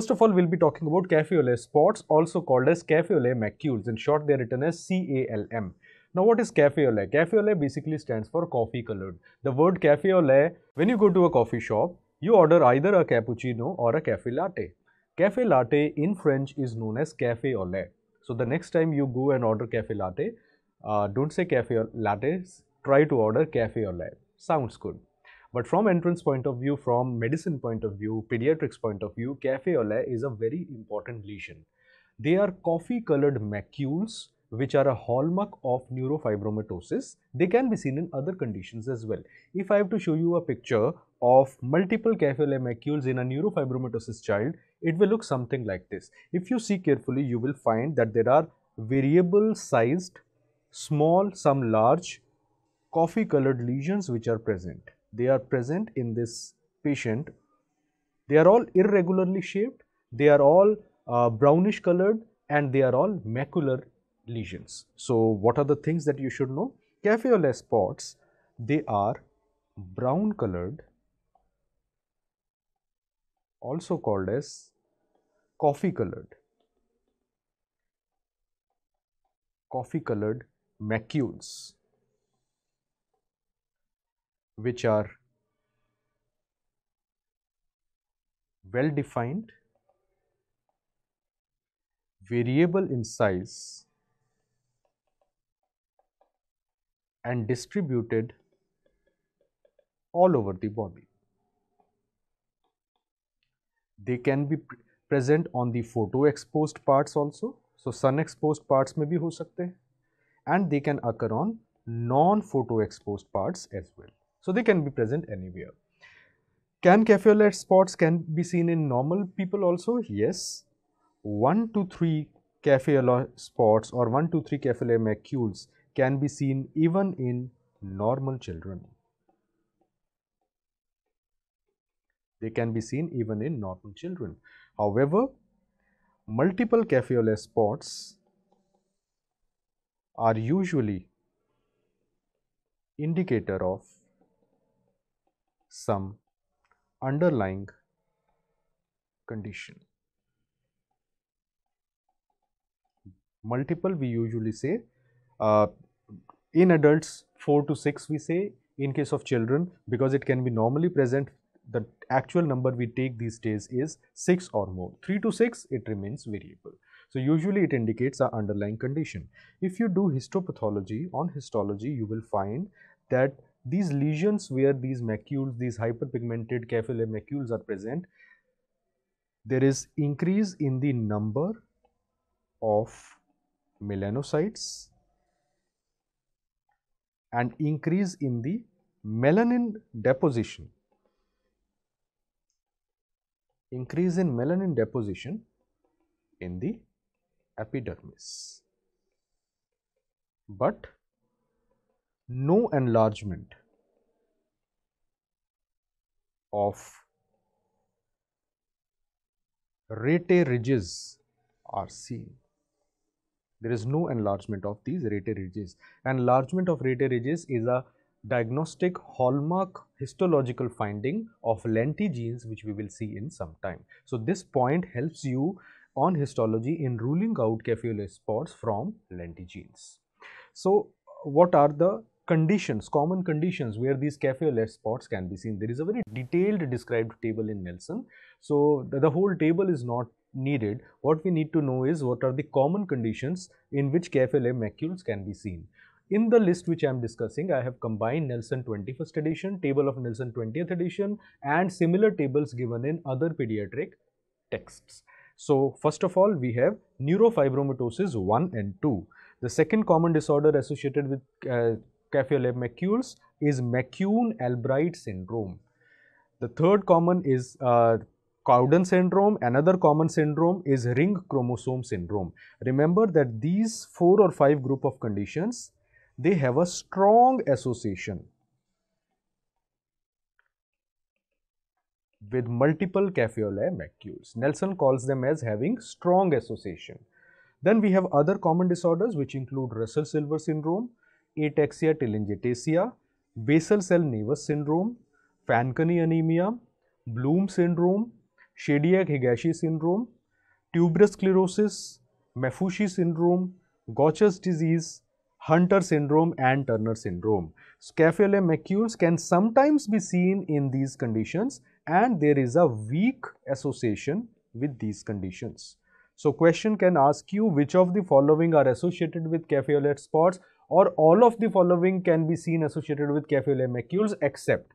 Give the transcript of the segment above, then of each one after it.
First of all, we'll be talking about lait spots, also called as lait macules. In short, they are written as CALM. Now, what is au lait basically stands for coffee colored. The word lait, when you go to a coffee shop, you order either a cappuccino or a cafe latte. Cafe latte in French is known as cafe au lait. So, the next time you go and order cafe latte, uh, don't say cafe latte, try to order cafe au lait. Sounds good. But from entrance point of view, from medicine point of view, pediatrics point of view, cafe au lait is a very important lesion. They are coffee colored macules which are a hallmark of neurofibromatosis. They can be seen in other conditions as well. If I have to show you a picture of multiple lait macules in a neurofibromatosis child, it will look something like this. If you see carefully, you will find that there are variable sized, small, some large, coffee colored lesions which are present they are present in this patient. They are all irregularly shaped, they are all uh, brownish colored and they are all macular lesions. So, what are the things that you should know? Lait spots, they are brown colored, also called as coffee colored, coffee colored macules which are well defined, variable in size and distributed all over the body. They can be present on the photo exposed parts also. So, sun exposed parts may be ho sakte and they can occur on non photo exposed parts as well. So, they can be present anywhere. Can lait spots can be seen in normal people also? Yes. 1 to 3 cafe au lait spots or 1 to 3 cafe au lait macules can be seen even in normal children. They can be seen even in normal children. However, multiple lait spots are usually indicator of some underlying condition. Multiple we usually say uh, in adults 4 to 6 we say in case of children because it can be normally present the actual number we take these days is 6 or more 3 to 6 it remains variable. So, usually it indicates a underlying condition. If you do histopathology on histology you will find that these lesions where these macules, these hyperpigmented lait macules are present, there is increase in the number of melanocytes and increase in the melanin deposition. Increase in melanin deposition in the epidermis. But no enlargement of rete ridges are seen. There is no enlargement of these rete ridges. Enlargement of rete ridges is a diagnostic hallmark histological finding of lentigines which we will see in some time. So, this point helps you on histology in ruling out cafe au spots from lentigines. So, what are the conditions, common conditions where these cafe au lait spots can be seen. There is a very detailed described table in Nelson. So, the, the whole table is not needed. What we need to know is what are the common conditions in which cafe au lait macules can be seen. In the list which I am discussing, I have combined Nelson 21st edition, table of Nelson 20th edition and similar tables given in other pediatric texts. So, first of all, we have neurofibromatosis 1 and 2. The second common disorder associated with uh, macules is McCune-Albright syndrome. The third common is uh, Cowden syndrome. Another common syndrome is ring chromosome syndrome. Remember that these four or five group of conditions, they have a strong association with multiple lait macules. Nelson calls them as having strong association. Then we have other common disorders which include Russell-Silver syndrome, ataxia telangiectasia, basal cell nevus syndrome, Fanconi anemia, Bloom syndrome, Chediak-Higashi syndrome, tuberous sclerosis, Maffucci syndrome, Gaucher's disease, Hunter syndrome and Turner syndrome. Café macules can sometimes be seen in these conditions and there is a weak association with these conditions. So question can ask you which of the following are associated with café spots or all of the following can be seen associated with macules except.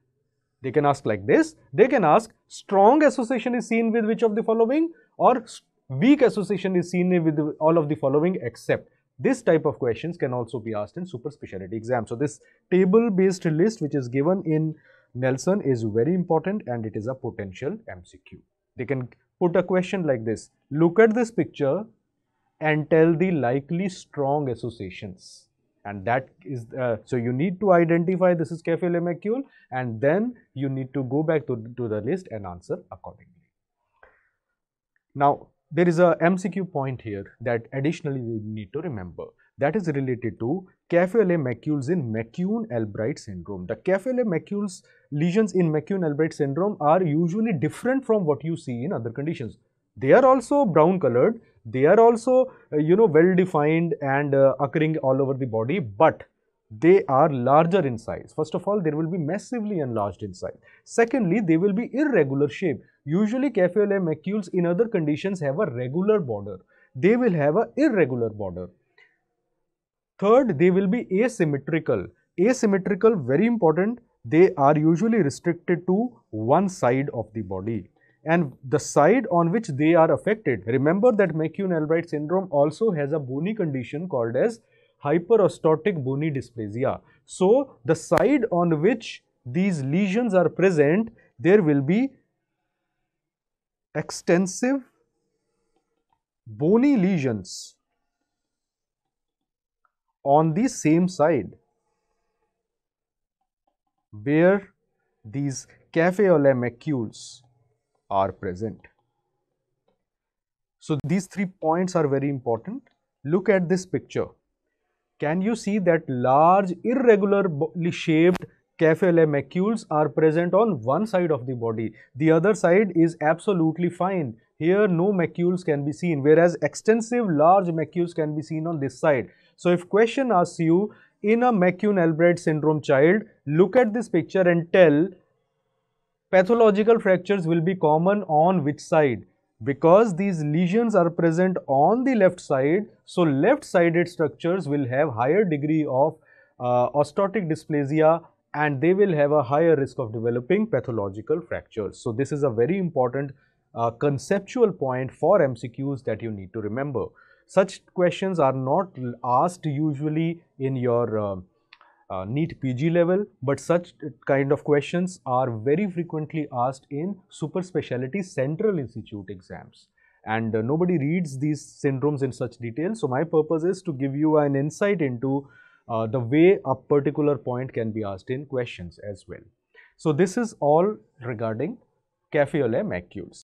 They can ask like this. They can ask strong association is seen with which of the following or weak association is seen with all of the following except. This type of questions can also be asked in super specialty exam. So this table based list which is given in Nelson is very important and it is a potential MCQ. They can put a question like this. Look at this picture and tell the likely strong associations. And that is, uh, so you need to identify this is café macule and then you need to go back to, to the list and answer accordingly. Now, there is a MCQ point here that additionally you need to remember that is related to café macules in McCune-Albright syndrome. The café macules lesions in McCune-Albright syndrome are usually different from what you see in other conditions. They are also brown colored, they are also uh, you know well defined and uh, occurring all over the body, but they are larger in size. First of all, they will be massively enlarged in size. Secondly, they will be irregular shape. Usually, café macules in other conditions have a regular border. They will have a irregular border. Third, they will be asymmetrical. Asymmetrical, very important, they are usually restricted to one side of the body. And the side on which they are affected, remember that McCune-Albright syndrome also has a bony condition called as hyperostotic bony dysplasia. So, the side on which these lesions are present, there will be extensive bony lesions on the same side where these lait macules are present. So, these three points are very important. Look at this picture. Can you see that large irregularly shaped au macules are present on one side of the body. The other side is absolutely fine. Here no macules can be seen whereas extensive large macules can be seen on this side. So if question asks you in a McCune-Albright syndrome child, look at this picture and tell pathological fractures will be common on which side? Because these lesions are present on the left side, so left-sided structures will have higher degree of uh, osteotic dysplasia and they will have a higher risk of developing pathological fractures. So this is a very important uh, conceptual point for MCQs that you need to remember. Such questions are not asked usually in your uh, uh, NEET PG level, but such kind of questions are very frequently asked in super specialty central institute exams. And uh, nobody reads these syndromes in such detail. So my purpose is to give you an insight into uh, the way a particular point can be asked in questions as well. So this is all regarding café macules.